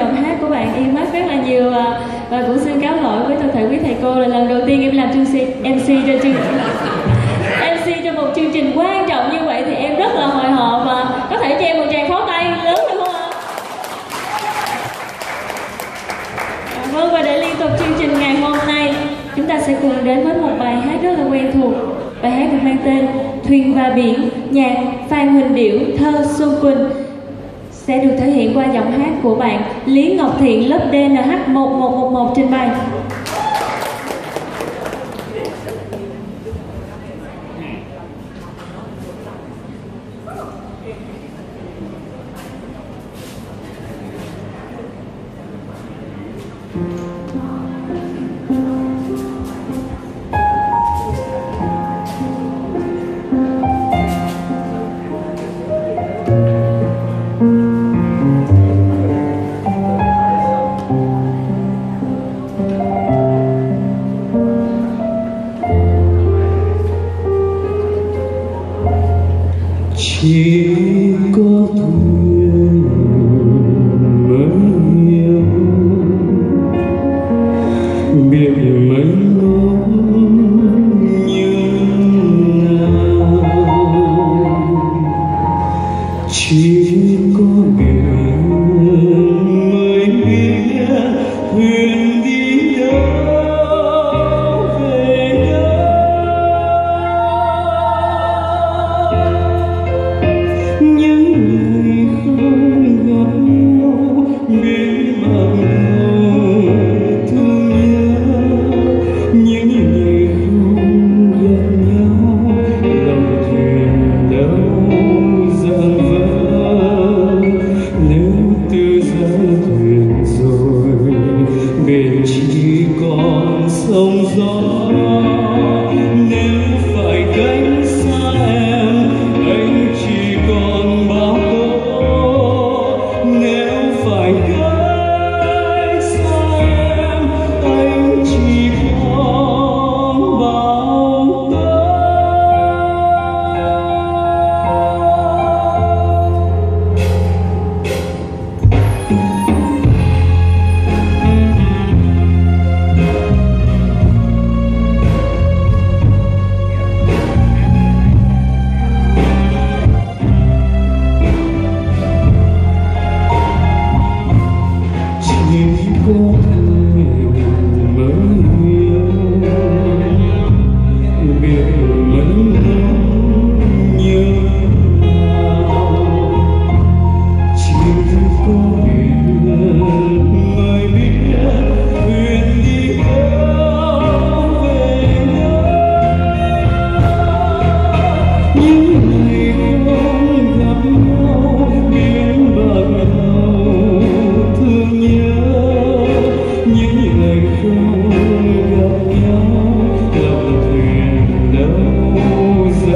giọng hát của bạn yêu mắt rất là nhiều và, và cũng xin cáo lỗi với toàn thể quý thầy cô. Là lần đầu tiên em làm chương trình MC cho chương MC cho một chương trình quan trọng như vậy thì em rất là hồi hộp và có thể cho em một tràng pháo tay lớn được không ạ? Vâng và để liên tục chương trình ngày hôm nay chúng ta sẽ cùng đến với một bài hát rất là quen thuộc. Bài hát được mang tên Thuyền và biển nhạc Phan Huỳnh Điểu thơ Xuân Quỳnh sẽ được thể hiện qua giọng hát của bạn Lý Ngọc Thiện lớp DNH 1111 trình bày. Chỉ có thuyền mới yêu biển mênh mông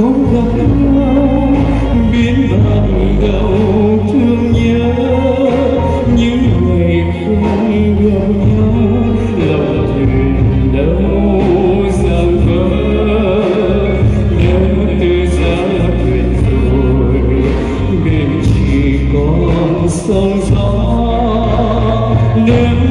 không gặp nhau biến bạn đầu thương nhớ những ngày không gặp nhau lòng thuyền đâu giang vỡ nhớ từ giá thuyền rồi bên chỉ còn sóng gió nếu